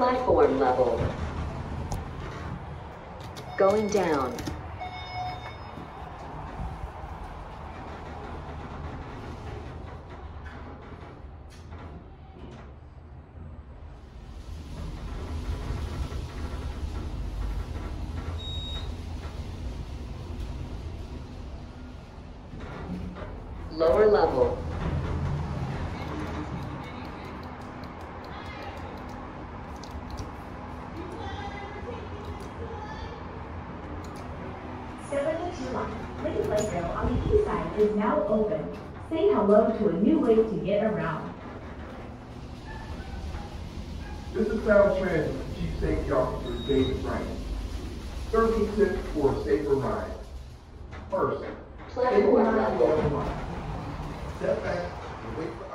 Platform level. Going down. Lower level. 72 Little Lakeville on the east side is now open. Say hello to a new way to get around. This is Sound Transit Chief Safety Officer David Wright. 13 tips for a safer ride. First, stay away from the. Step back and wait for